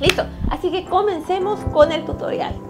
Listo, así que comencemos con el tutorial.